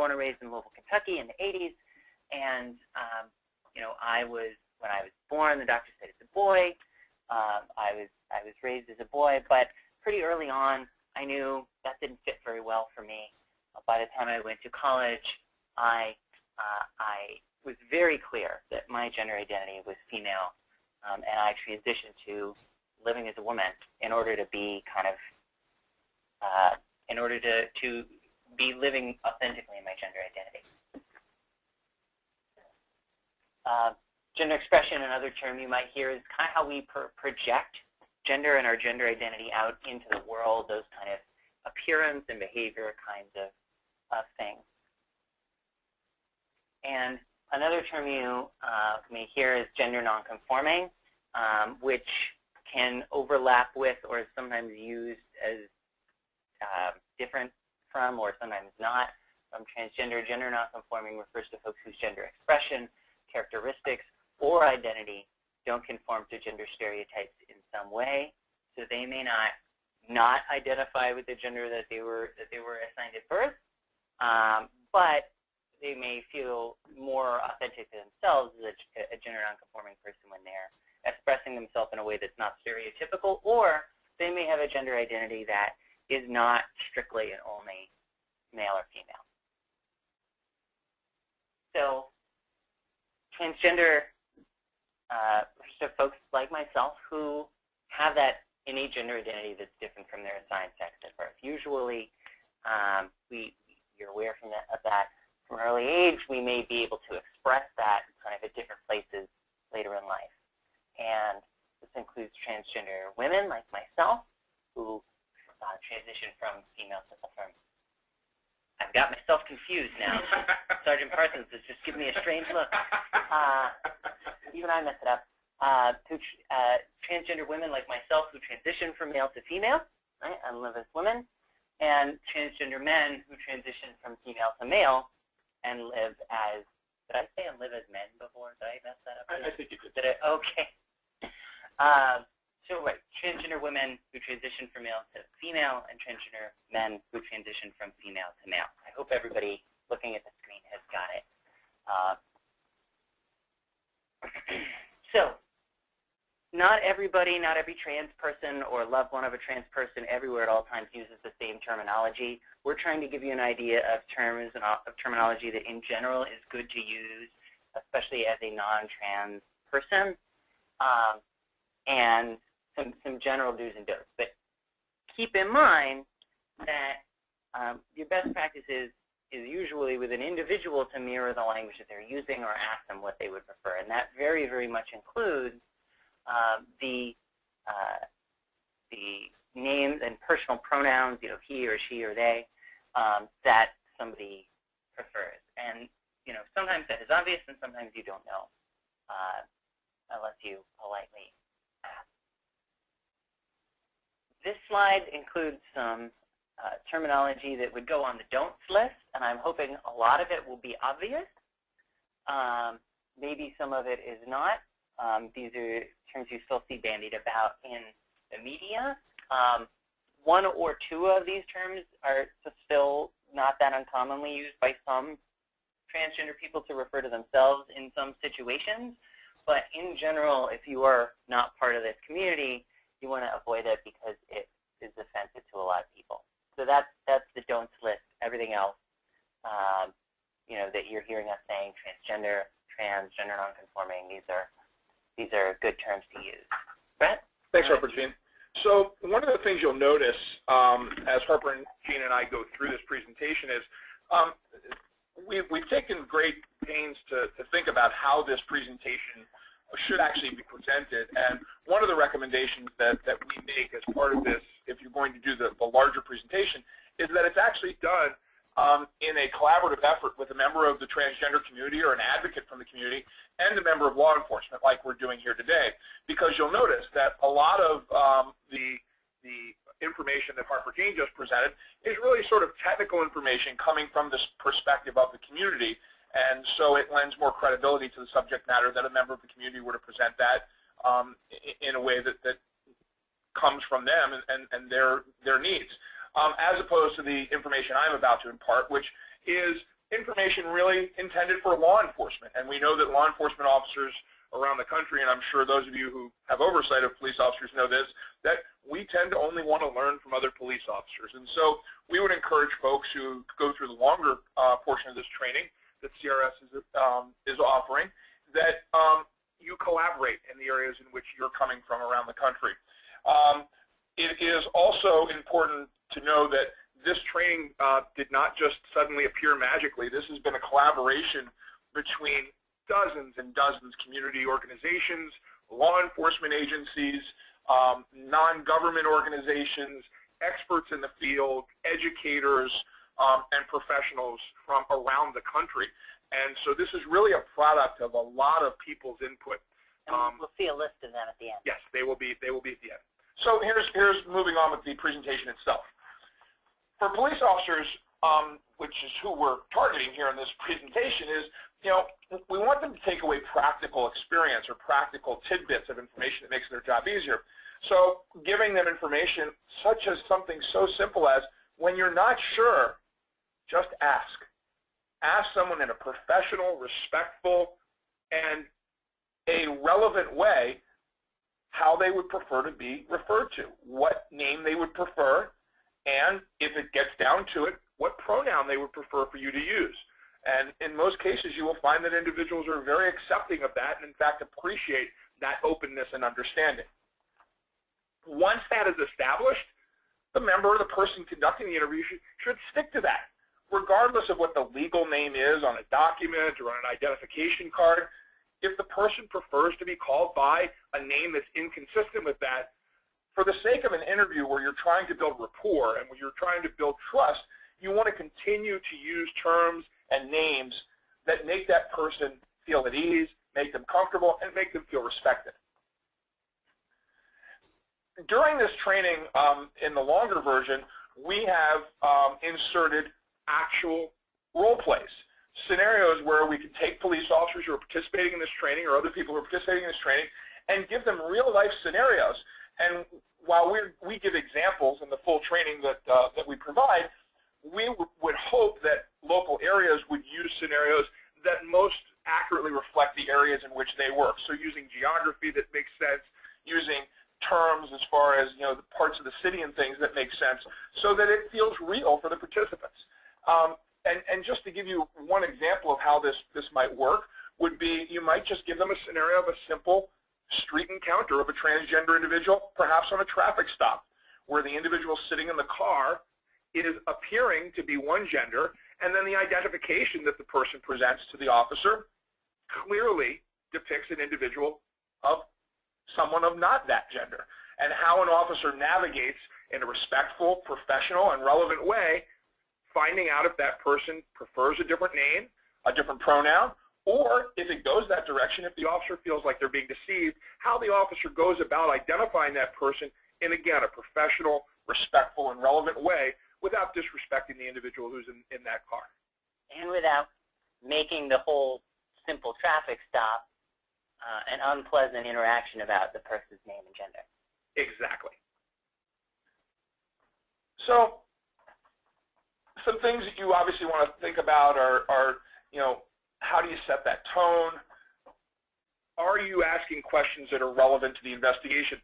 born and raised in Louisville, Kentucky in the 80s, and um, you know, I was when I was born, the doctor said it's a boy. Um, I was I was raised as a boy, but pretty early on, I knew that didn't fit very well for me. By the time I went to college, I uh, I was very clear that my gender identity was female, um, and I transitioned to living as a woman in order to be kind of uh, in order to to be living authentically in my gender identity. Uh, gender expression, another term you might hear, is kind of how we project gender and our gender identity out into the world, those kind of appearance and behavior kinds of, of things. And another term you uh, may hear is gender nonconforming, um, which can overlap with or is sometimes used as uh, different from or sometimes not from transgender. Gender nonconforming refers to folks whose gender expression, characteristics, or identity don't conform to gender stereotypes in some way. So they may not not identify with the gender that they were that they were assigned at birth, um, but they may feel more authentic to themselves as a, a gender nonconforming person when they're expressing themselves in a way that's not stereotypical, or they may have a gender identity that is not strictly and only male or female. So transgender uh, so folks like myself who have that innate gender identity that's different from their assigned sex at birth. Usually, um, we, you're aware from that, of that from early age, we may be able to express that kind of at different places later in life. And this includes transgender women like myself who uh, transition from female to from I've got myself confused now. Sergeant Parsons is just giving me a strange look. Uh, even I mess it up. Uh, to uh, transgender women like myself who transition from male to female, right, and live as women, and transgender men who transition from female to male and live as, did I say and live as men before? Did I mess that up? I, I think you did. Did I? Okay. So right, transgender women who transition from male to female and transgender men who transition from female to male. I hope everybody looking at the screen has got it. Uh, so not everybody, not every trans person or loved one of a trans person everywhere at all times uses the same terminology. We're trying to give you an idea of terms and of terminology that in general is good to use, especially as a non-trans person. Um, and some, some general do's and don'ts. But keep in mind that um, your best practice is, is usually with an individual to mirror the language that they're using or ask them what they would prefer. And that very, very much includes um, the, uh, the names and personal pronouns, you know, he or she or they, um, that somebody prefers. And, you know, sometimes that is obvious and sometimes you don't know uh, unless you politely ask. This slide includes some uh, terminology that would go on the don'ts list, and I'm hoping a lot of it will be obvious. Um, maybe some of it is not. Um, these are terms you still see bandied about in the media. Um, one or two of these terms are still not that uncommonly used by some transgender people to refer to themselves in some situations. But in general, if you are not part of this community, you want to avoid it because it is offensive to a lot of people. So that's that's the don'ts list. Everything else, um, you know, that you're hearing us saying, transgender, trans, gender nonconforming, these are these are good terms to use. Brett? Thanks, Harper Jean. So one of the things you'll notice um, as Harper and Jean and I go through this presentation is um, we, we've taken great pains to, to think about how this presentation should actually be presented. And one of the recommendations that, that we make as part of this, if you're going to do the, the larger presentation, is that it's actually done um, in a collaborative effort with a member of the transgender community or an advocate from the community and a member of law enforcement like we're doing here today. Because you'll notice that a lot of um, the, the information that Harper Jean just presented is really sort of technical information coming from this perspective of the community and so it lends more credibility to the subject matter that a member of the community were to present that um, in a way that, that comes from them and, and, their, their needs, um, as opposed to the information I'm about to impart, which is information really intended for law enforcement. And we know that law enforcement officers around the country, and I'm sure those of you who have oversight of police officers know this, that we tend to only want to learn from other police officers. And so we would encourage folks who go through the longer uh, portion of this training that CRS is, um, is offering, that um, you collaborate in the areas in which you're coming from around the country. Um, it is also important to know that this training uh, did not just suddenly appear magically. This has been a collaboration between dozens and dozens community organizations, law enforcement agencies, um, non-government organizations, experts in the field, educators, um, and professionals from around the country. And so this is really a product of a lot of people's input. And um, we'll see a list of them at the end. Yes, they will be. They will be at the end. So here's here's moving on with the presentation itself. For police officers, um, which is who we're targeting here in this presentation, is you know we want them to take away practical experience or practical tidbits of information that makes their job easier. So giving them information such as something so simple as when you're not sure, just ask. Ask someone in a professional, respectful, and a relevant way how they would prefer to be referred to, what name they would prefer, and if it gets down to it, what pronoun they would prefer for you to use. And in most cases, you will find that individuals are very accepting of that and, in fact, appreciate that openness and understanding. Once that is established, the member or the person conducting the interview should, should stick to that. Regardless of what the legal name is on a document or on an identification card, if the person prefers to be called by a name that's inconsistent with that, for the sake of an interview where you're trying to build rapport and where you're trying to build trust, you want to continue to use terms and names that make that person feel at ease, make them comfortable, and make them feel respected. During this training, um, in the longer version, we have um, inserted actual role plays, scenarios where we can take police officers who are participating in this training or other people who are participating in this training and give them real life scenarios. And while we we give examples in the full training that, uh, that we provide, we would hope that local areas would use scenarios that most accurately reflect the areas in which they work. So using geography that makes sense, using terms as far as you know the parts of the city and things that make sense, so that it feels real for the participants. Um, and, and just to give you one example of how this, this might work would be you might just give them a scenario of a simple street encounter of a transgender individual, perhaps on a traffic stop, where the individual sitting in the car is appearing to be one gender, and then the identification that the person presents to the officer clearly depicts an individual of someone of not that gender, and how an officer navigates in a respectful, professional, and relevant way, finding out if that person prefers a different name, a different pronoun, or if it goes that direction, if the officer feels like they're being deceived, how the officer goes about identifying that person in, again, a professional, respectful, and relevant way without disrespecting the individual who's in, in that car. And without making the whole simple traffic stop uh, an unpleasant interaction about the person's name and gender. Exactly. So some things that you obviously want to think about are, are, you know, how do you set that tone? Are you asking questions that are relevant to the investigation?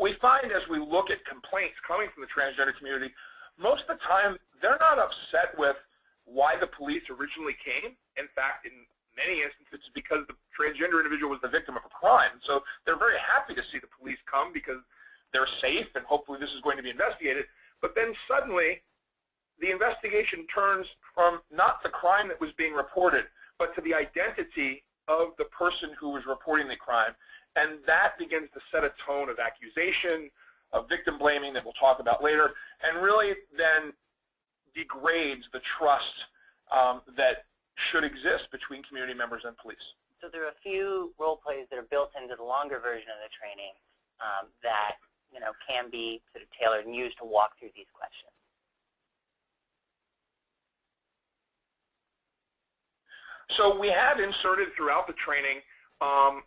We find as we look at complaints coming from the transgender community, most of the time they're not upset with why the police originally came. In fact, in many instances, it's because the transgender individual was the victim of a crime. So they're very happy to see the police come because they're safe and hopefully this is going to be investigated. But then suddenly the investigation turns from not the crime that was being reported, but to the identity of the person who was reporting the crime. And that begins to set a tone of accusation, of victim blaming that we'll talk about later, and really then degrades the trust um, that should exist between community members and police. So there are a few role plays that are built into the longer version of the training um, that you know can be sort of tailored and used to walk through these questions. So we have inserted throughout the training um,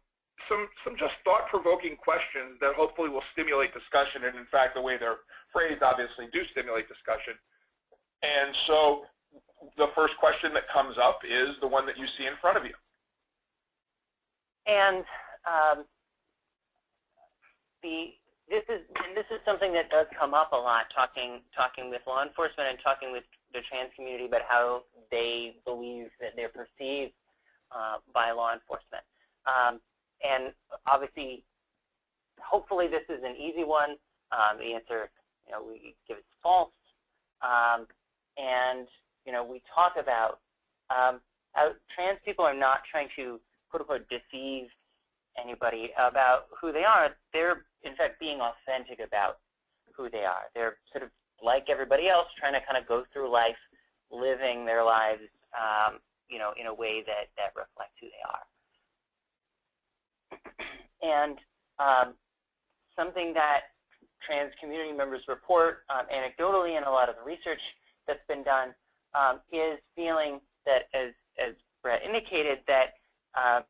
some, some just thought-provoking questions that hopefully will stimulate discussion, and in fact, the way they're phrased obviously do stimulate discussion. And so the first question that comes up is the one that you see in front of you. And um, the this is and this is something that does come up a lot, talking talking with law enforcement and talking with the trans community about how they believe that they're perceived uh, by law enforcement. Um, and obviously, hopefully this is an easy one. Um, the answer, you know, we give it's false. Um, and, you know, we talk about um, how trans people are not trying to, quote unquote, deceive anybody about who they are. They're, in fact, being authentic about who they are. They're sort of like everybody else trying to kind of go through life living their lives, um, you know, in a way that, that reflects who they are. And um, something that trans community members report um, anecdotally in a lot of the research that's been done um, is feeling that, as, as Brett indicated, that uh,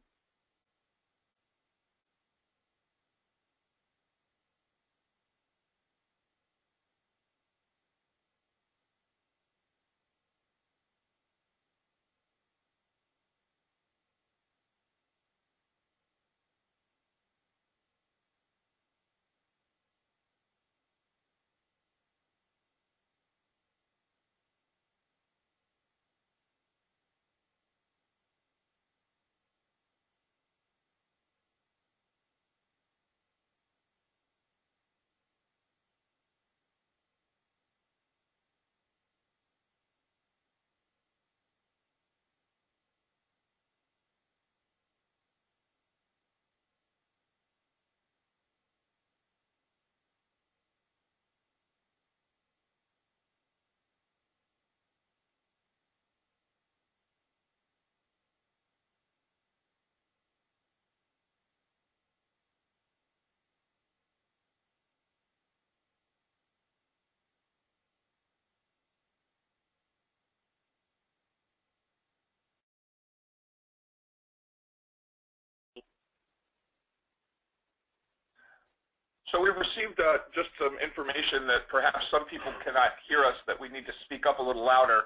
So we received uh, just some information that perhaps some people cannot hear us, that we need to speak up a little louder.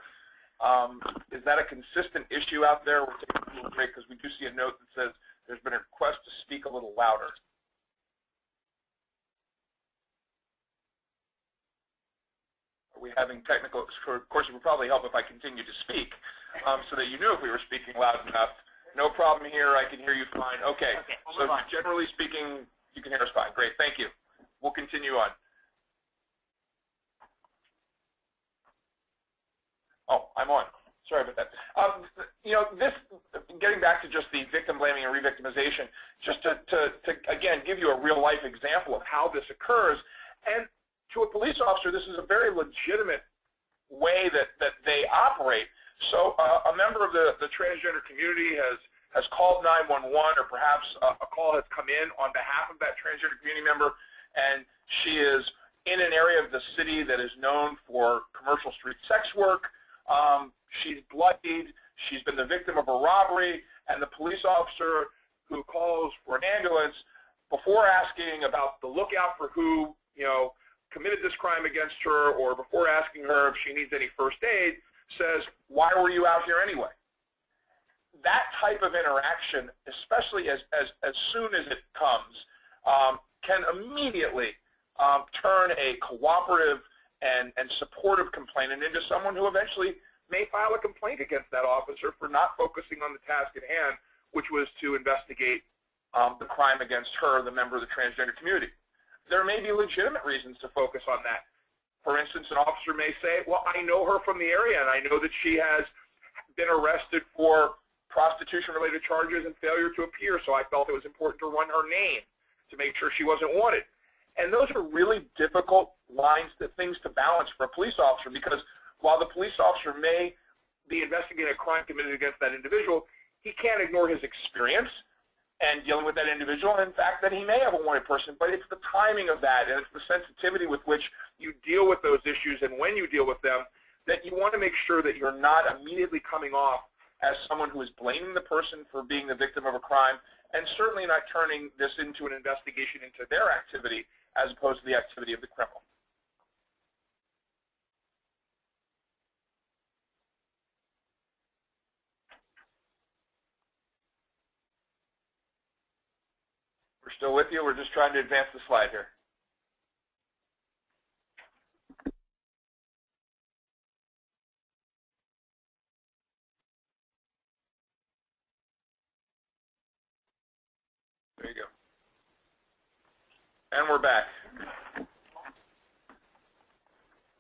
Um, is that a consistent issue out there? We're taking a little break because we do see a note that says there's been a request to speak a little louder. Are we having technical, of course it would probably help if I continue to speak um, so that you knew if we were speaking loud enough. No problem here, I can hear you fine. Okay, Okay, so generally speaking, you can hear us fine. Great, thank you. We'll continue on. Oh, I'm on. Sorry about that. Um, you know, this, getting back to just the victim blaming and re-victimization, just to, to, to, again, give you a real-life example of how this occurs, and to a police officer, this is a very legitimate way that, that they operate. So uh, a member of the, the transgender community has has called 911 or perhaps a, call has come in on behalf of that transgender community member and she is in an area of the city that is known for commercial street sex work. Um, she's bloodied. She's been the victim of a robbery and the police officer who calls for an ambulance before asking about the lookout for who, you know, committed this crime against her or before asking her if she needs any first aid says, why were you out here anyway? That type of interaction, especially as, as, as soon as it comes, um, can immediately um, turn a cooperative and, and supportive complainant into someone who eventually may file a complaint against that officer for not focusing on the task at hand, which was to investigate um, the crime against her, the member of the transgender community. There may be legitimate reasons to focus on that. For instance, an officer may say, well, I know her from the area, and I know that she has been arrested for prostitution-related charges and failure to appear, so I felt it was important to run her name to make sure she wasn't wanted. And those are really difficult lines, to, things to balance for a police officer because while the police officer may be investigating a crime committed against that individual, he can't ignore his experience and dealing with that individual, and in fact, that he may have a wanted person, but it's the timing of that, and it's the sensitivity with which you deal with those issues and when you deal with them that you want to make sure that you're not immediately coming off as someone who is blaming the person for being the victim of a crime, and certainly not turning this into an investigation into their activity as opposed to the activity of the criminal. We're still with you. We're just trying to advance the slide here. Go. And we're back.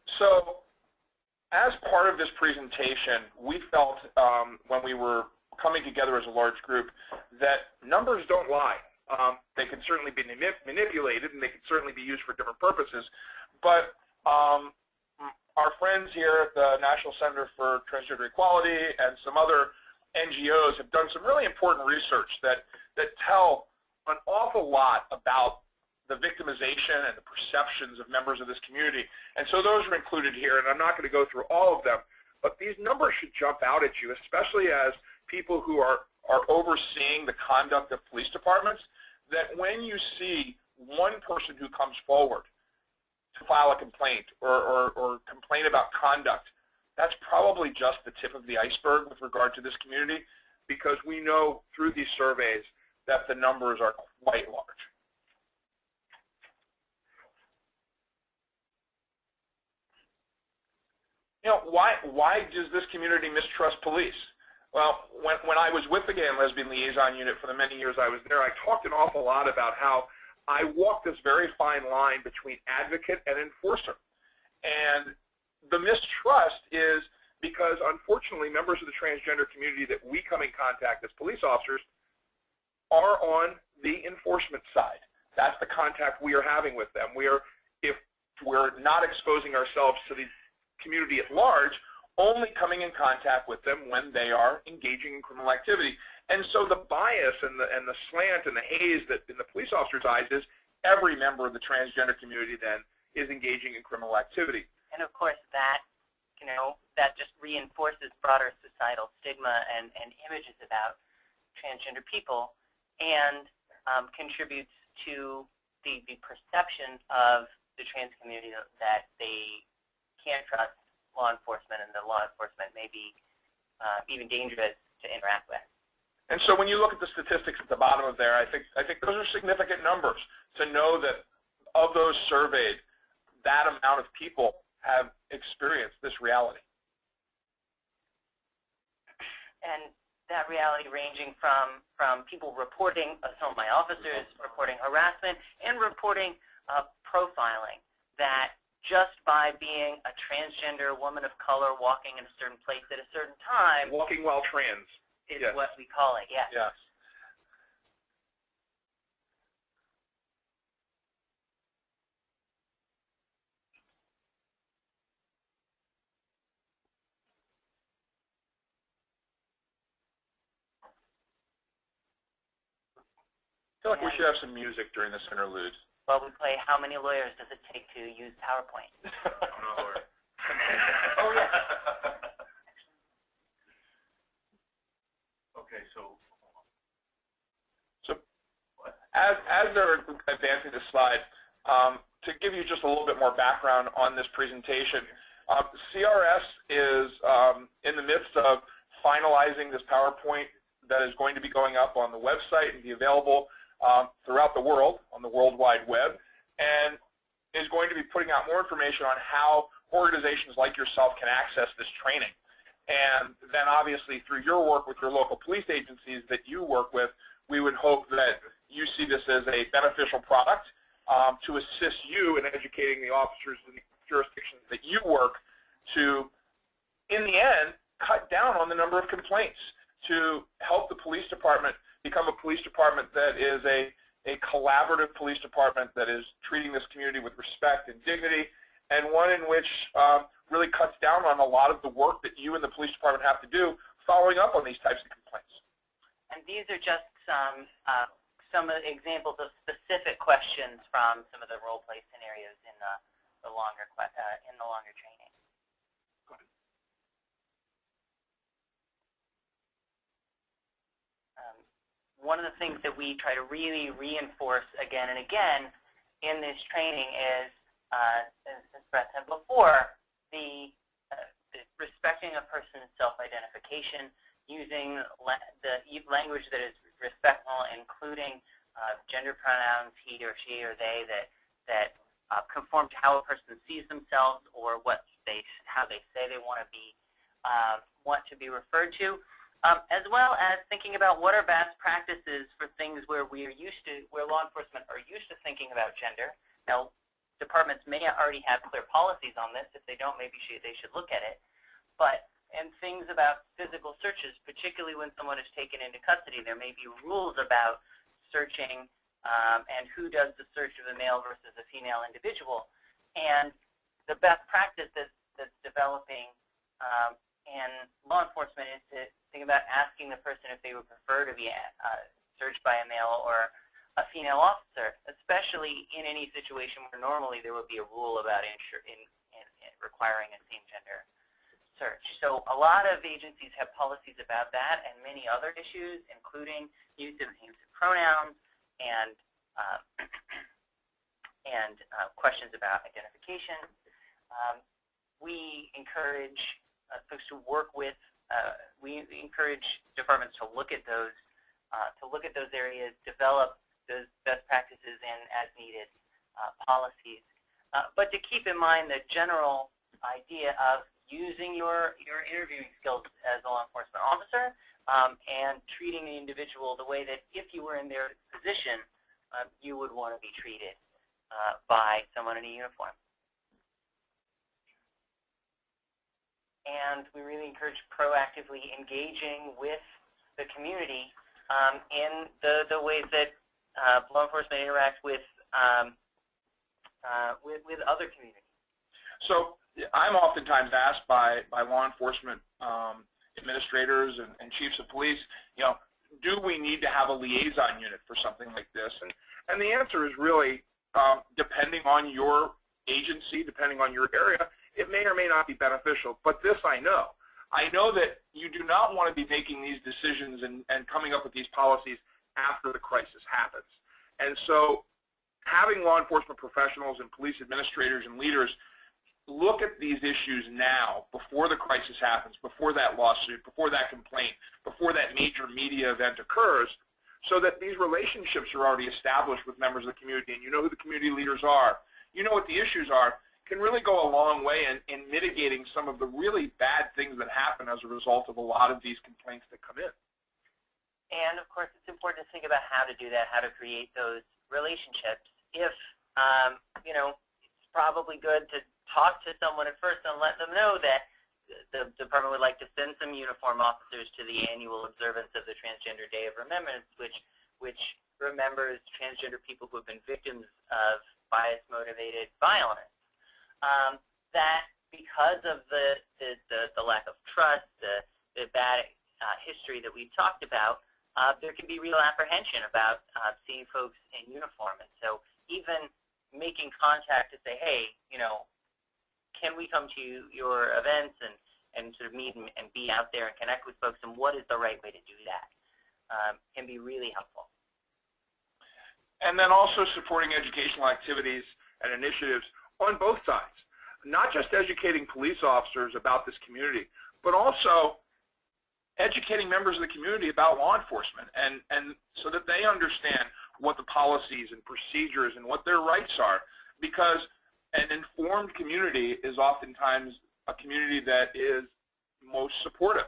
So as part of this presentation, we felt um, when we were coming together as a large group that numbers don't lie. Um, they can certainly be manipulated and they can certainly be used for different purposes. But um, our friends here at the National Center for Transgender Equality and some other NGOs have done some really important research that, that tell an awful lot about the victimization and the perceptions of members of this community. And so those are included here, and I'm not going to go through all of them, but these numbers should jump out at you, especially as people who are, are overseeing the conduct of police departments, that when you see one person who comes forward to file a complaint or, or, or complain about conduct, that's probably just the tip of the iceberg with regard to this community because we know through these surveys that the numbers are quite large. You know, why, why does this community mistrust police? Well, when, when I was with the Gay and Lesbian Liaison Unit for the many years I was there, I talked an awful lot about how I walk this very fine line between advocate and enforcer. And the mistrust is because, unfortunately, members of the transgender community that we come in contact as police officers are on the enforcement side. That's the contact we are having with them. We are, if we're not exposing ourselves to the community at large, only coming in contact with them when they are engaging in criminal activity. And so the bias and the, and the slant and the haze that in the police officer's eyes is every member of the transgender community then is engaging in criminal activity. And of course that, you know, that just reinforces broader societal stigma and, and images about transgender people and um, contributes to the, the perception of the trans community that they can't trust law enforcement and the law enforcement may be uh, even dangerous to interact with. And so when you look at the statistics at the bottom of there, I think, I think those are significant numbers to know that of those surveyed, that amount of people have experienced this reality. And that reality ranging from, from people reporting assault my officers, reporting harassment, and reporting uh, profiling that just by being a transgender woman of color walking in a certain place at a certain time. Walking while trans. Is yes. what we call it, yes. Yes. I feel like we should have some music during this interlude. Well, we play How Many Lawyers Does It Take to Use PowerPoint? oh, yeah. okay, so. So, as, as they're advancing the slide, um, to give you just a little bit more background on this presentation, um, CRS is um, in the midst of finalizing this PowerPoint that is going to be going up on the website and be available um, throughout the world on the World Wide Web and is going to be putting out more information on how organizations like yourself can access this training. And then obviously through your work with your local police agencies that you work with, we would hope that you see this as a beneficial product um, to assist you in educating the officers in the jurisdictions that you work to, in the end, cut down on the number of complaints to help the police department become a police department that is a, a collaborative police department that is treating this community with respect and dignity, and one in which um, really cuts down on a lot of the work that you and the police department have to do following up on these types of complaints. And these are just some, uh, some examples of specific questions from some of the role play scenarios in the, the longer uh, in the longer training. One of the things that we try to really reinforce again and again in this training is, uh, as Brett said before, the, uh, the respecting a person's self-identification, using la the language that is respectful, including uh, gender pronouns, he or she or they, that that uh, conform to how a person sees themselves or what they how they say they want to be uh, want to be referred to, um, as well as thinking about what are best practices for things where we are used to where law enforcement are used to thinking about gender. Now, departments may already have clear policies on this. If they don't, maybe they should look at it. But and things about physical searches, particularly when someone is taken into custody, there may be rules about searching um, and who does the search of a male versus a female individual. And the best practice that's, that's developing um, in law enforcement is to think about asking the person if they would prefer to be uh, searched by a male or a female officer, especially in any situation where normally there would be a rule about in, in, in requiring a same gender search. So a lot of agencies have policies about that and many other issues, including use of names and pronouns and uh, and uh, questions about identification. Um, we encourage folks to work with. Uh, we encourage departments to look at those uh, to look at those areas, develop those best practices and as needed uh, policies. but to keep in mind the general idea of using your, your interviewing skills as a law enforcement officer um, and treating the individual the way that if you were in their position, um, you would want to be treated uh, by someone in a uniform. And we really encourage proactively engaging with the community um, in the, the ways that uh, law enforcement interact with, um, uh, with, with other communities. So I'm oftentimes asked by, by law enforcement um, administrators and, and, chiefs of police, you know, do we need to have a liaison unit for something like this? And, and the answer is really, um, depending on your agency, depending on your area, it may or may not be beneficial. But this I know. I know that you do not want to be making these decisions and, and coming up with these policies after the crisis happens. And so having law enforcement professionals and police administrators and leaders look at these issues now before the crisis happens, before that lawsuit, before that complaint, before that major media event occurs, so that these relationships are already established with members of the community and you know who the community leaders are, you know what the issues are, can really go a long way in, in mitigating some of the really bad things that happen as a result of a lot of these complaints that come in. And of course, it's important to think about how to do that, how to create those relationships. If, um, you know, it's probably good to talk to someone at first and let them know that the department would like to send some uniform officers to the annual observance of the Transgender Day of Remembrance, which which remembers transgender people who have been victims of bias-motivated violence. Um, that because of the, the, the, the, lack of trust, the, the bad uh, history that we've talked about, uh, there can be real apprehension about uh, seeing folks in uniform. And so even making contact to say, hey, you know, can we come to your events and, and sort of meet and, and be out there and connect with folks, and what is the right way to do that um, can be really helpful. And then also supporting educational activities and initiatives on both sides. Not just educating police officers about this community, but also educating members of the community about law enforcement and, and so that they understand what the policies and procedures and what their rights are. Because an informed community is oftentimes a community that is most supportive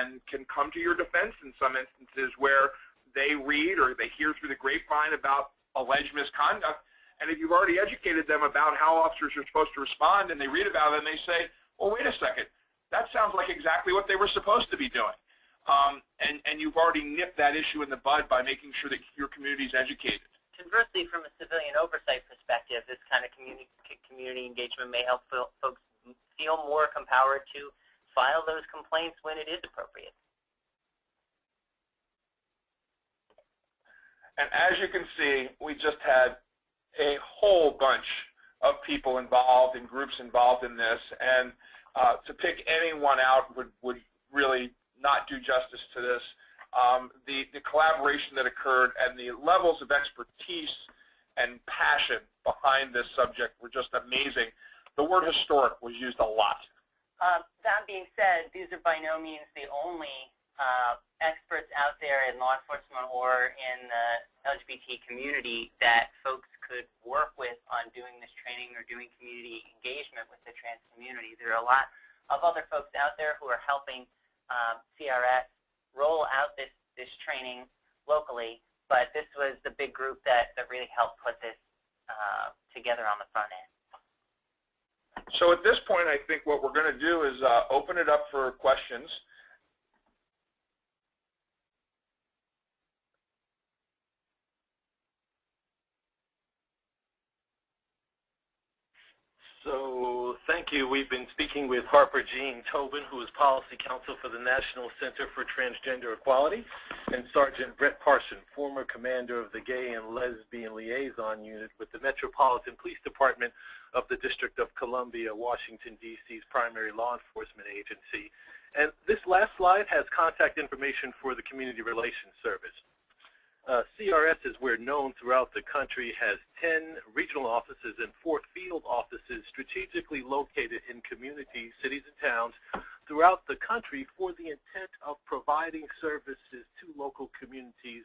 and can come to your defense in some instances where they read or they hear through the grapevine about alleged misconduct. And if you've already educated them about how officers are supposed to respond and they read about it and they say, well, wait a second, that sounds like exactly what they were supposed to be doing. Um, and, and you've already nipped that issue in the bud by making sure that your community is educated conversely, from a civilian oversight perspective, this kind of community, community engagement may help folks feel more empowered to file those complaints when it is appropriate. And as you can see, we just had a whole bunch of people involved and groups involved in this. And uh, to pick anyone out would, would really not do justice to this um, the, the collaboration that occurred and the levels of expertise and passion behind this subject were just amazing. The word historic was used a lot. Uh, that being said, these are by no means the only uh, experts out there in law enforcement or in the LGBT community that folks could work with on doing this training or doing community engagement with the trans community. There are a lot of other folks out there who are helping um, CRS roll out this, this training locally, but this was the big group that, that really helped put this uh, together on the front end. So at this point, I think what we're going to do is uh, open it up for questions. So thank you. We've been speaking with Harper Jean Tobin, who is Policy Counsel for the National Center for Transgender Equality, and Sergeant Brett Parson, former commander of the Gay and Lesbian Liaison Unit with the Metropolitan Police Department of the District of Columbia, Washington, D.C.'s primary law enforcement agency. And this last slide has contact information for the Community Relations Service. Uh, CRS, as we're known throughout the country, has 10 regional offices and four field offices strategically located in communities, cities, and towns throughout the country for the intent of providing services to local communities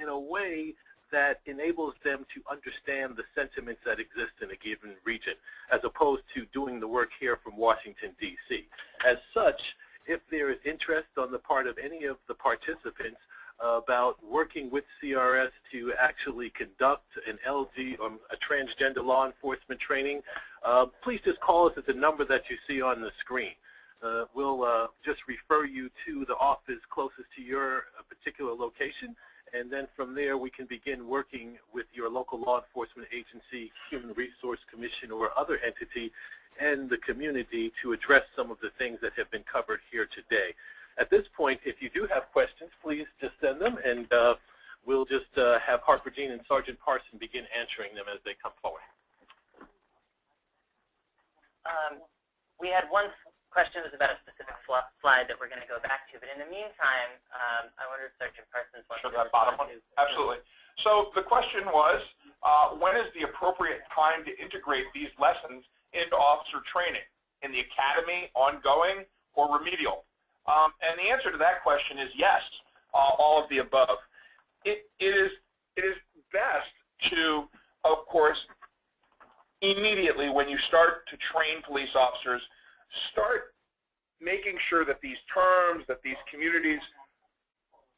in a way that enables them to understand the sentiments that exist in a given region, as opposed to doing the work here from Washington, D.C. As such, if there is interest on the part of any of the participants about working with CRS to actually conduct an LG, um, a transgender law enforcement training, uh, please just call us at the number that you see on the screen. Uh, we'll uh, just refer you to the office closest to your uh, particular location, and then from there we can begin working with your local law enforcement agency, Human Resource Commission, or other entity and the community to address some of the things that have been covered here today. At this point, if you do have questions, please just send them, and uh, we'll just uh, have Harper Jean and Sergeant Parson begin answering them as they come forward. Um, we had one question that was about a specific slide that we're going to go back to, but in the meantime, um, I wonder if Sergeant Parsons wants Sure, to that bottom one? to- Absolutely. So the question was, uh, when is the appropriate time to integrate these lessons into officer training? In the academy, ongoing, or remedial? Um, and the answer to that question is yes, uh, all of the above. It, it, is, it is best to, of course, immediately when you start to train police officers, start making sure that these terms, that these communities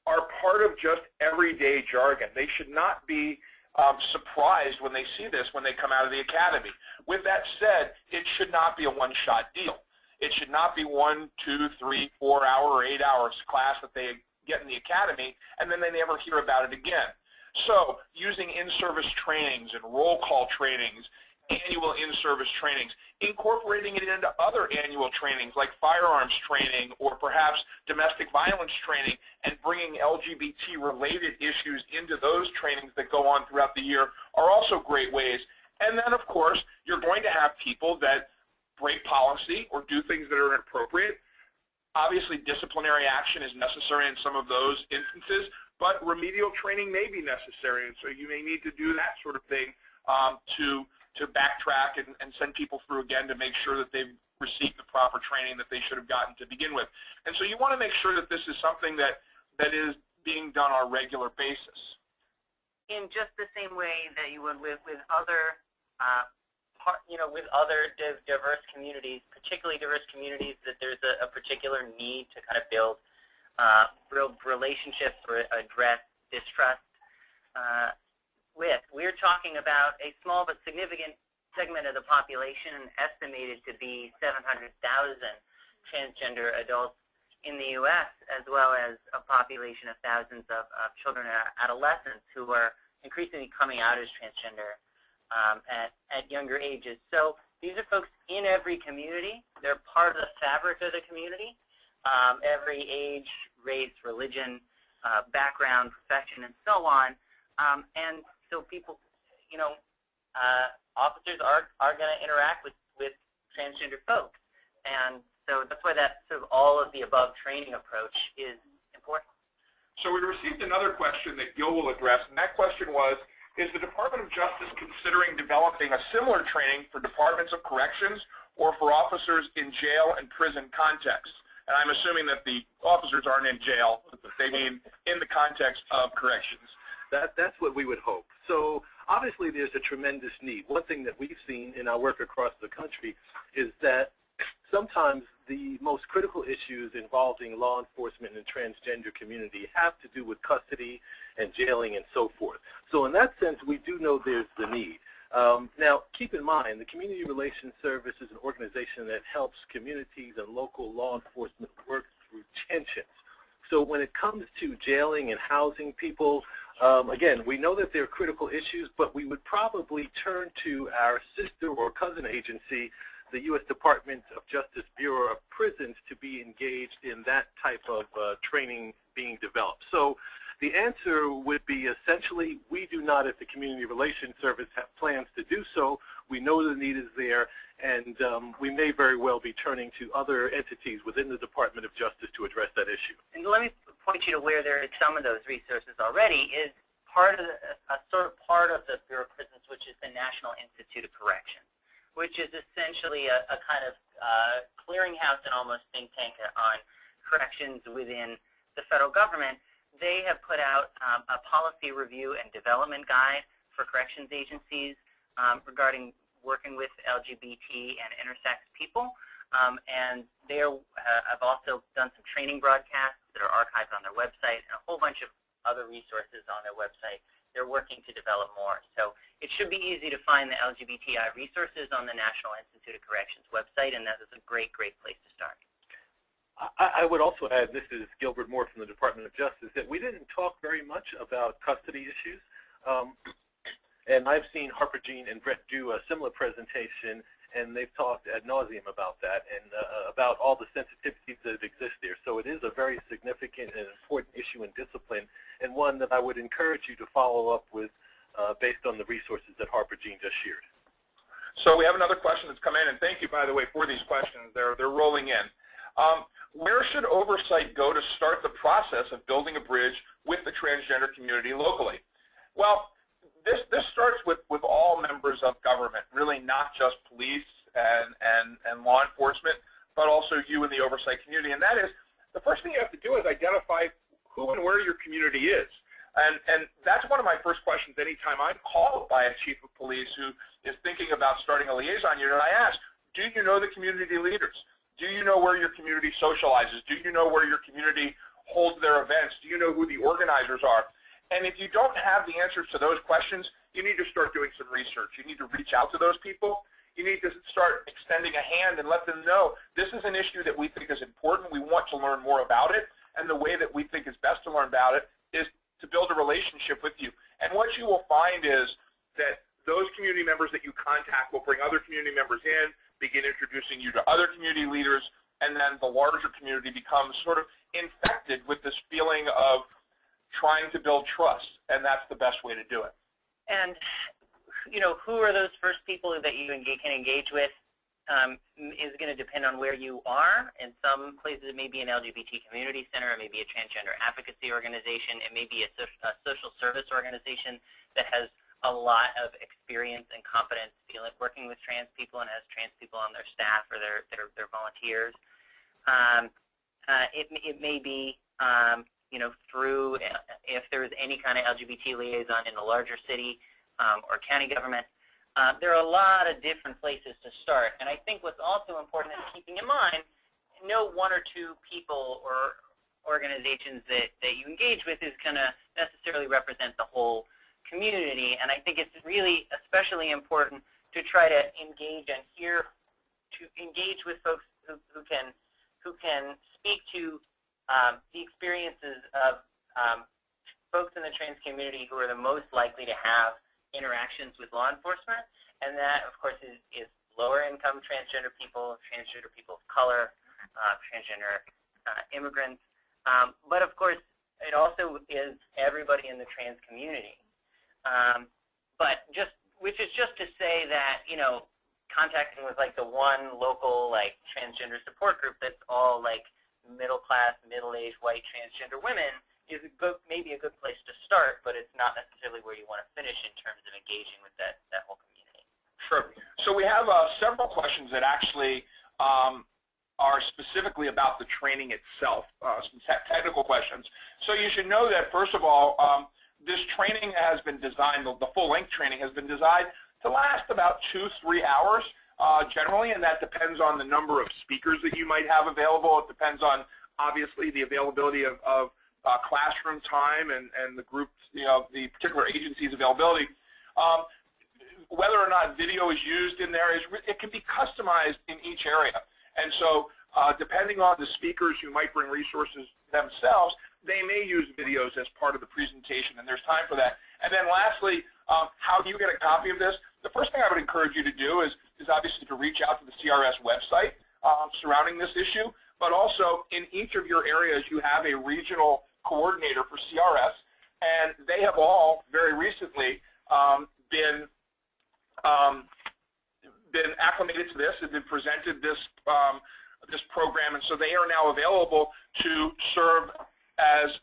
are part of just everyday jargon. They should not be um, surprised when they see this when they come out of the academy. With that said, it should not be a one-shot deal. It should not be one, two, three, four hour or eight hours class that they get in the academy and then they never hear about it again. So using in-service trainings and roll call trainings, annual in-service trainings, incorporating it into other annual trainings like firearms training or perhaps domestic violence training and bringing LGBT-related issues into those trainings that go on throughout the year are also great ways. And then, of course, you're going to have people that break policy or do things that are inappropriate. Obviously, disciplinary action is necessary in some of those instances, but remedial training may be necessary, and so you may need to do that sort of thing um, to to backtrack and, and send people through again to make sure that they've received the proper training that they should have gotten to begin with. And so you want to make sure that this is something that that is being done on a regular basis. In just the same way that you would with, with other uh, you know, with other diverse communities, particularly diverse communities that there's a, a particular need to kind of build uh, real relationships or address distrust uh, with. We're talking about a small but significant segment of the population estimated to be 700,000 transgender adults in the U.S., as well as a population of thousands of, of children and adolescents who are increasingly coming out as transgender um, at, at younger ages. So these are folks in every community. They're part of the fabric of the community. Um, every age, race, religion, uh, background, profession, and so on. Um, and so people, you know, uh, officers are, are going to interact with, with transgender folks. And so that's why that sort of all of the above training approach is important. So we received another question that Gil will address, and that question was, is the Department of Justice considering developing a similar training for departments of corrections or for officers in jail and prison contexts? And I'm assuming that the officers aren't in jail, they mean in the context of corrections. That, that's what we would hope. So obviously there's a tremendous need. One thing that we've seen in our work across the country is that sometimes the most critical issues involving law enforcement and transgender community have to do with custody and jailing and so forth. So in that sense, we do know there's the need. Um, now, keep in mind, the Community Relations Service is an organization that helps communities and local law enforcement work through tensions. So when it comes to jailing and housing people, um, again, we know that they're critical issues, but we would probably turn to our sister or cousin agency, the U.S. Department of Justice Bureau of Prisons, to be engaged in that type of uh, training being developed. So the answer would be essentially, we do not at the Community Relations Service have plans to do so. We know the need is there, and um, we may very well be turning to other entities within the Department of Justice to address that issue. And let me point you to where there is some of those resources already is part of the, a sort of part of the Bureau of Prisons, which is the National Institute of Corrections, which is essentially a, a kind of uh, clearinghouse and almost think tank on corrections within the federal government. They have put out um, a policy review and development guide for corrections agencies um, regarding working with LGBT and intersex people. Um, and they uh, have also done some training broadcasts that are archived on their website and a whole bunch of other resources on their website. They're working to develop more. So it should be easy to find the LGBTI resources on the National Institute of Corrections website, and that is a great, great place to start. I, would also add, this is Gilbert Moore from the Department of Justice, that we didn't talk very much about custody issues. Um, and I've seen Harper Jean and Brett do a similar presentation, and they've talked ad nauseum about that and uh, about all the sensitivities that exist there. So it is a very significant and important issue in discipline, and one that I would encourage you to follow up with uh, based on the resources that Harper Jean just shared. So we have another question that's come in, and thank you, by the way, for these questions. They're, they're rolling in. Um, where should oversight go to start the process of building a bridge with the transgender community locally? Well, this, this starts with, with all members of government, really not just police and, and, and law enforcement, but also you in the oversight community. And that is, the first thing you have to do is identify who and where your community is. And, and that's one of my first questions anytime I'm called by a chief of police who is thinking about starting a liaison unit. I ask, do you know the community leaders? Do you know where your community socializes? Do you know where your community holds their events? Do you know who the organizers are? And if you don't have the answers to those questions, you need to start doing some research. You need to reach out to those people. You need to start extending a hand and let them know this is an issue that we think is important. We want to learn more about it. And the way that we think is best to learn about it is to build a relationship with you. And what you will find is that those community members that you contact will bring other community members in, begin introducing you to other community leaders, and then the larger community becomes sort of infected with this feeling of trying to build trust, and that's the best way to do it. And, you know, who are those first people that you can engage with um, is going to depend on where you are. In some places, it may be an LGBT community center, it may be a transgender advocacy organization, it may be a, a social service organization that has a lot of experience and competence dealing, working with trans people and has trans people on their staff or their, their, their volunteers. Um, uh, it, it may be um, you know, through if there's any kind of LGBT liaison in the larger city um, or county government. Uh, there are a lot of different places to start. And I think what's also important is keeping in mind, no one or two people or organizations that, that you engage with is going to necessarily represent the whole community. And I think it's really especially important to try to engage and hear, to engage with folks who, who can who can speak to um, the experiences of um, folks in the trans community who are the most likely to have interactions with law enforcement, and that, of course, is, is lower income transgender people, transgender people of color, uh, transgender uh, immigrants. Um, but, of course, it also is everybody in the trans community. Um, but just, which is just to say that, you know, contacting with like the one local like transgender support group that's all like middle class, middle-aged, white transgender women is a good, maybe a good place to start, but it's not necessarily where you want to finish in terms of engaging with that, that whole community. Sure. So we have uh, several questions that actually um, are specifically about the training itself, uh, some te- technical questions. So you should know that, first of all, um, this training has been designed, the, full-length training has been designed to last about two, three hours uh, generally, and that depends on the number of speakers that you might have available. It depends on, obviously, the availability of, of uh, classroom time and, and the group, you know, the particular agency's availability. Um, whether or not video is used in there, is it can be customized in each area. And so uh, depending on the speakers who might bring resources themselves, they may use videos as part of the presentation, and there's time for that. And then lastly, um, how do you get a copy of this? The first thing I would encourage you to do is, is obviously to reach out to the CRS website um, surrounding this issue, but also in each of your areas you have a regional coordinator for CRS, and they have all very recently um, been um, been acclimated to this, have been presented this um, this program, and so they are now available to serve as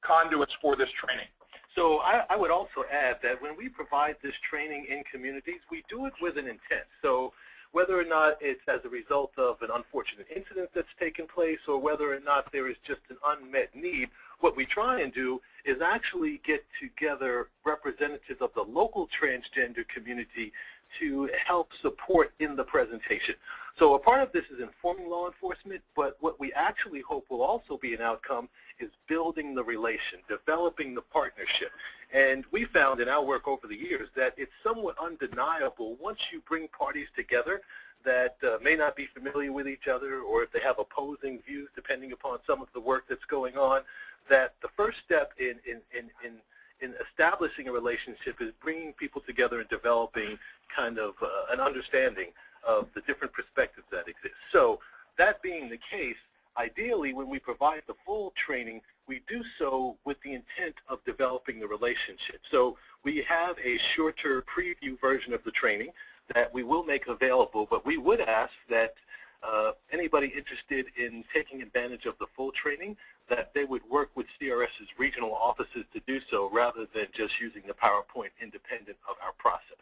conduits for this training. So I, I would also add that when we provide this training in communities, we do it with an intent. So whether or not it's as a result of an unfortunate incident that's taken place or whether or not there is just an unmet need, what we try and do is actually get together representatives of the local transgender community to help support in the presentation. So a part of this is informing law enforcement, but what we actually hope will also be an outcome is building the relation, developing the partnership. And we found in our work over the years that it's somewhat undeniable once you bring parties together that uh, may not be familiar with each other or if they have opposing views depending upon some of the work that's going on, that the first step in, in, in, in in establishing a relationship is bringing people together and developing kind of uh, an understanding of the different perspectives that exist. So that being the case, ideally when we provide the full training, we do so with the intent of developing the relationship. So we have a shorter preview version of the training that we will make available, but we would ask that uh, anybody interested in taking advantage of the full training, that they would work with CRS's regional offices to do so rather than just using the PowerPoint independent of our process.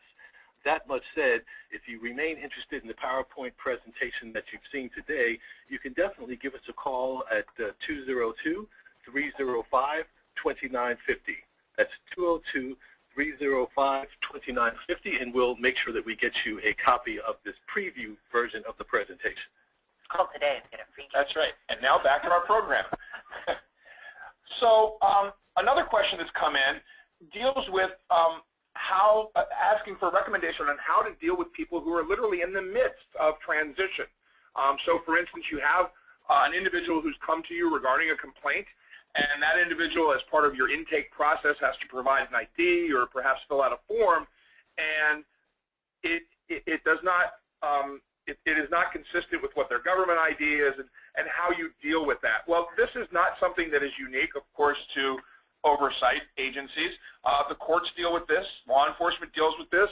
That much said, if you remain interested in the PowerPoint presentation that you've seen today, you can definitely give us a call at 202-305-2950. Uh, That's 202-305-2950, and we'll make sure that we get you a copy of this preview version of the presentation. Call today and get a free That's right. And now back to our program. so um, another question that's come in deals with um, how uh, asking for a recommendation on how to deal with people who are literally in the midst of transition. Um, so, for instance, you have uh, an individual who's come to you regarding a complaint, and that individual, as part of your intake process, has to provide an ID or perhaps fill out a form, and it it, it does not um, it, it is not consistent with what their government ID is and, and how you deal with that. Well, this is not something that is unique, of course, to oversight agencies. Uh, the courts deal with this. Law enforcement deals with this.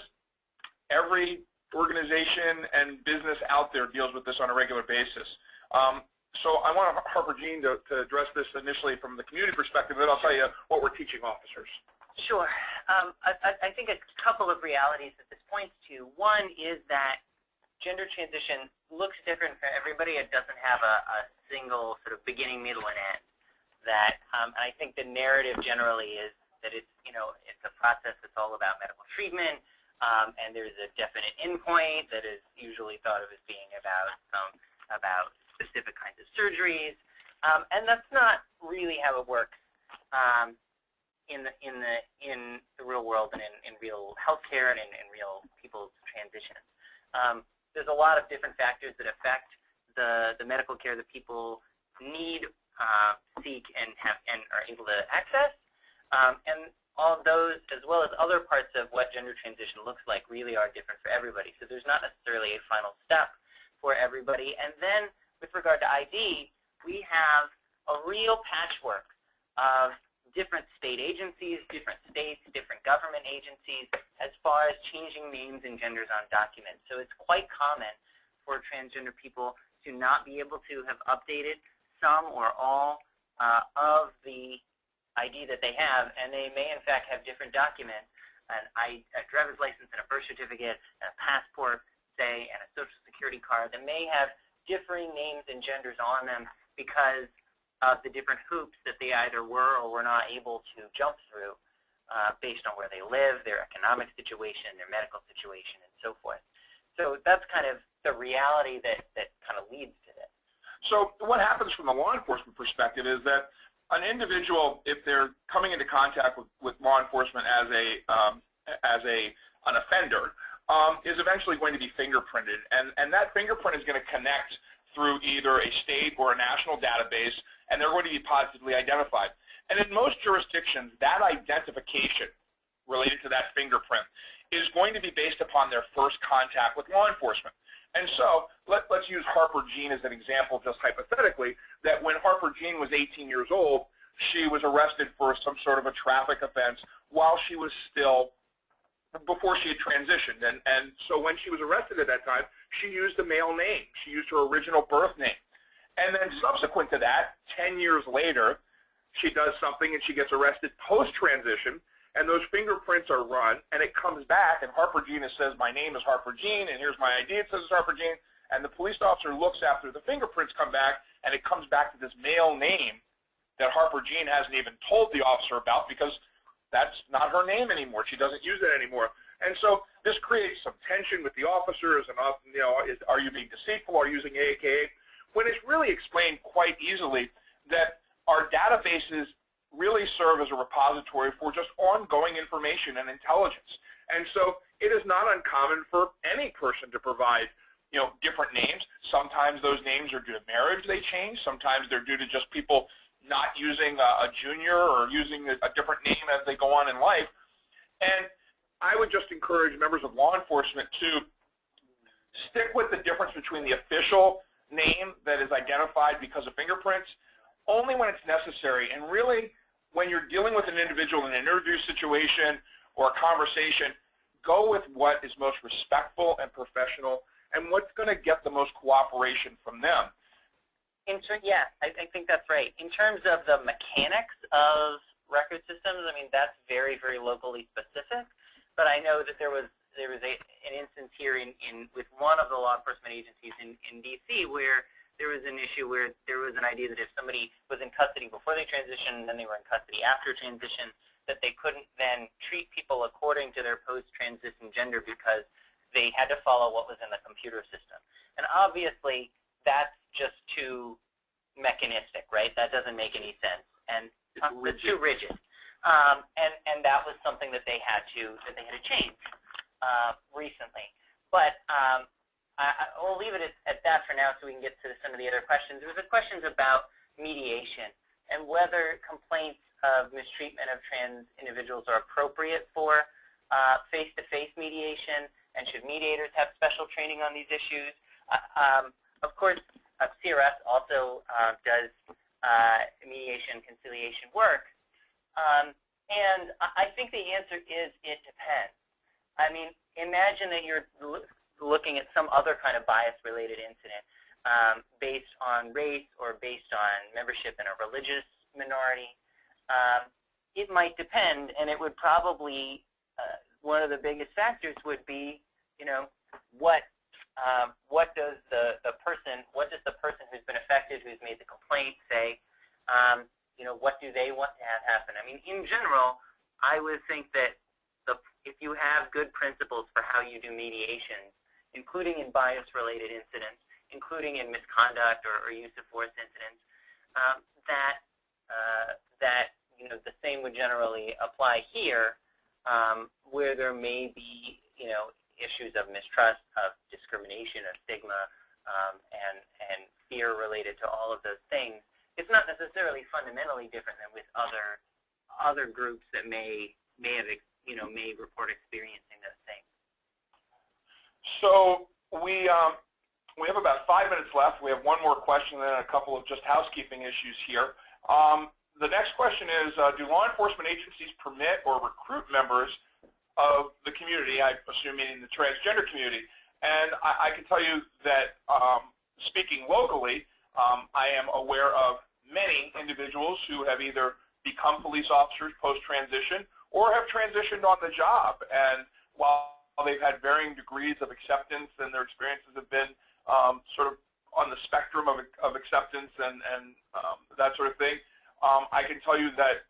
Every organization and business out there deals with this on a regular basis. Um, so I want Harper Jean to, to, address this initially from the community perspective, and then I'll tell you what we're teaching officers. Sure. Um, I, I, think a couple of realities that this points to. One is that gender transition looks different for everybody. It doesn't have a, a single sort of beginning, middle, and end that, um, and I think the narrative generally is that it's, you know, it's a process that's all about medical treatment, um, and there's a definite endpoint that is usually thought of as being about um, about specific kinds of surgeries, um, and that's not really how it works um, in the in the in the real world and in, in real healthcare and in, in real people's transitions. Um, there's a lot of different factors that affect the the medical care that people need uh, seek and have and are able to access. Um, and all of those, as well as other parts of what gender transition looks like, really are different for everybody. So there's not necessarily a final step for everybody. And then with regard to ID, we have a real patchwork of different state agencies, different states, different government agencies, as far as changing names and genders on documents. So it's quite common for transgender people to not be able to have updated some or all uh, of the ID that they have, and they may in fact have different documents, an I, a driver's license and a birth certificate, and a passport, say, and a social security card that may have differing names and genders on them because of the different hoops that they either were or were not able to jump through uh, based on where they live, their economic situation, their medical situation, and so forth. So that's kind of the reality that, that kind of leads to. So what happens from the law enforcement perspective is that an individual, if they're coming into contact with, with law enforcement as a um, as a an offender, um, is eventually going to be fingerprinted, and and that fingerprint is going to connect through either a state or a national database, and they're going to be positively identified. And in most jurisdictions, that identification related to that fingerprint is going to be based upon their first contact with law enforcement. And so let, us use Harper Jean as an example, just hypothetically, that when Harper Jean was 18 years old, she was arrested for some sort of a traffic offense while she was still, before she had transitioned. And, and so when she was arrested at that time, she used a male name. She used her original birth name. And then subsequent to that, 10 years later, she does something and she gets arrested post-transition, and those fingerprints are run, and it comes back, and Harper Jean says, my name is Harper Jean, and here's my ID, it says it's Harper Jean, and the police officer looks after the fingerprints come back, and it comes back to this male name that Harper Jean hasn't even told the officer about because that's not her name anymore. She doesn't use it anymore. And so this creates some tension with the officers, and you know, is, are you being deceitful? Are you using AAKA? When it's really explained quite easily that our databases really serve as a repository for just ongoing information and intelligence. And so it is not uncommon for any person to provide you know, different names. Sometimes those names are due to marriage they change. Sometimes they're due to just people not using a, a junior or using a, a different name as they go on in life. And I would just encourage members of law enforcement to stick with the difference between the official name that is identified because of fingerprints only when it's necessary. And really, when you're dealing with an individual in an interview situation or a conversation, go with what is most respectful and professional and what's going to get the most cooperation from them. In ter- yeah, I, I think that's right. In terms of the mechanics of record systems, I mean, that's very, very locally specific. But I know that there was there was a, an instance here in, in with one of the law enforcement agencies in, in D.C. where there was an issue where there was an idea that if somebody was in custody before they transitioned and then they were in custody after transition, that they couldn't then treat people according to their post-transition gender because they had to follow what was in the computer system. And obviously, that's just too mechanistic, right? That doesn't make any sense. And it's, it's too rigid. Um, and, and that was something that they had to, that they had to change uh, recently. But um, I, will leave it at, at, that for now so we can get to some of the other questions. There was a questions about mediation and whether complaints of mistreatment of trans individuals are appropriate for uh, face-to-face -face mediation and should mediators have special training on these issues. Uh, um, of course, uh, CRS also uh, does uh, mediation conciliation work. Um, and I think the answer is it depends. I mean, imagine that you're looking at some other kind of bias-related incident um, based on race or based on membership in a religious minority, um, it might depend, and it would probably, uh, one of the biggest factors would be, you know, what um, what does the, the person, what does the person who's been affected, who's made the complaint say, um, you know, what do they want to have happen? I mean, in general, I would think that the, if you have good principles for how you do mediation, including in bias-related incidents, including in misconduct or, or, use of force incidents, um, that uh, that you know the same would generally apply here, um, where there may be you know issues of mistrust, of discrimination, of stigma, um, and and fear related to all of those things. It's not necessarily fundamentally different than with other other groups that may may have you know may report experiencing those things. So we um, we have about five minutes left. We have one more question and then a couple of just housekeeping issues here. Um, the next question is, uh, do law enforcement agencies permit or recruit members of the community, I assume meaning the transgender community? And I, I can tell you that um, speaking locally, um, I am aware of many individuals who have either become police officers post-transition or have transitioned on the job. And while they've had varying degrees of acceptance and their experiences have been um, sort of on the spectrum of, of acceptance and, and um, that sort of thing. Um, I can tell you that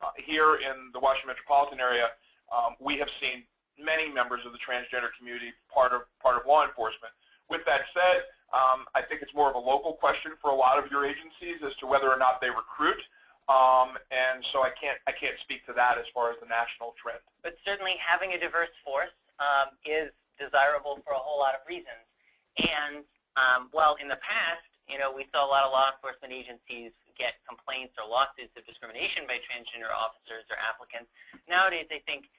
uh, here in the Washington metropolitan area, um, we have seen many members of the transgender community part of part of law enforcement. With that said, um, I think it's more of a local question for a lot of your agencies as to whether or not they recruit. Um, and so I can't I can't speak to that as far as the national trend. But certainly having a diverse force um, is desirable for a whole lot of reasons. And um, while in the past, you know, we saw a lot of law enforcement agencies get complaints or lawsuits of discrimination by transgender officers or applicants, nowadays I think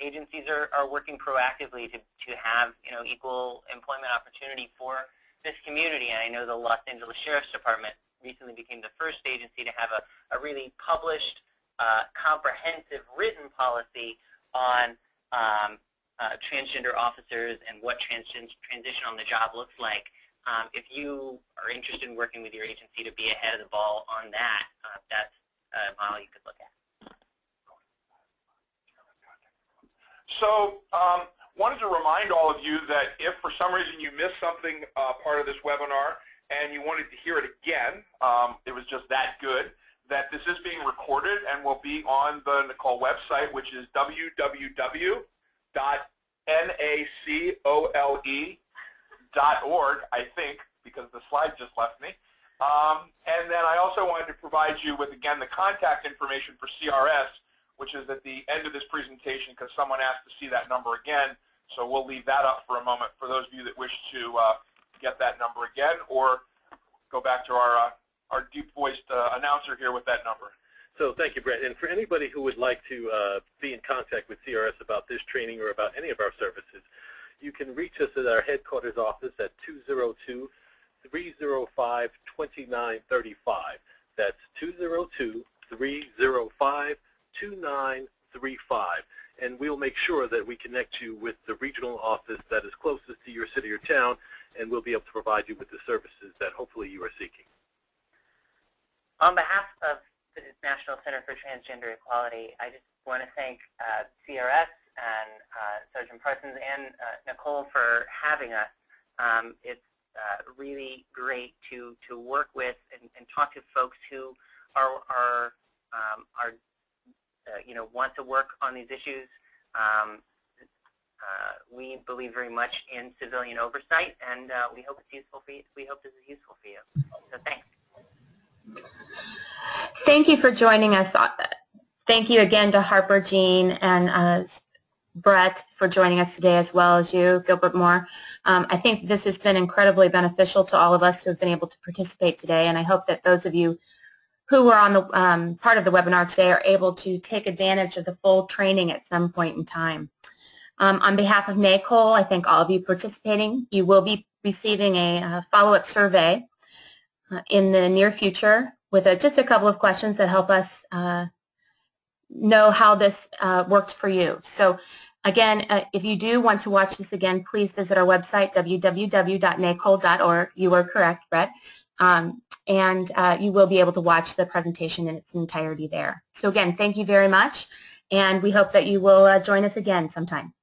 agencies are, are working proactively to, to have, you know, equal employment opportunity for this community. And I know the Los Angeles Sheriff's Department recently became the first agency to have a, a really published, uh, comprehensive written policy on um, transgender officers and what trans transition on the job looks like. Um, if you are interested in working with your agency to be ahead of the ball on that, uh, that's a model you could look at. So um, wanted to remind all of you that if for some reason you missed something uh, part of this webinar and you wanted to hear it again, um, it was just that good, that this is being recorded and will be on the NACOLE website, which is www.nacole.org, I think, because the slide just left me. Um, and then I also wanted to provide you with, again, the contact information for CRS, which is at the end of this presentation because someone asked to see that number again. So we'll leave that up for a moment for those of you that wish to uh, get that number again or go back to our, uh, our deep-voiced uh, announcer here with that number. So thank you, Brett. And for anybody who would like to uh, be in contact with CRS about this training or about any of our services, you can reach us at our headquarters office at 202-305-2935. That's 202-305-2935. And we'll make sure that we connect you with the regional office that is closest to your city or town, and we'll be able to provide you with the services that hopefully you are seeking. On behalf of National Center for Transgender Equality, I just want to thank uh, CRS and uh, Sergeant Parsons and uh, NACOLE for having us. Um, it's uh, really great to, to work with and, and talk to folks who are, are, um, are uh, you know, want to work on these issues. Um, uh, we believe very much in civilian oversight, and uh, we hope it's useful for you. We hope this is useful for you. So thanks. Thank you for joining us. Thank you again to Harper Jean and uh, Brett for joining us today as well as you, Gilbert Moore. Um, I think this has been incredibly beneficial to all of us who have been able to participate today, and I hope that those of you who were on the um, part of the webinar today are able to take advantage of the full training at some point in time. Um, on behalf of NACOLE, I thank all of you participating. You will be receiving a uh, follow-up survey in the near future with a, just a couple of questions that help us uh, know how this uh, worked for you. So again, uh, if you do want to watch this again, please visit our website, www.nacole.org. You are correct, Brett. Um, and uh, you will be able to watch the presentation in its entirety there. So again, thank you very much, and we hope that you will uh, join us again sometime.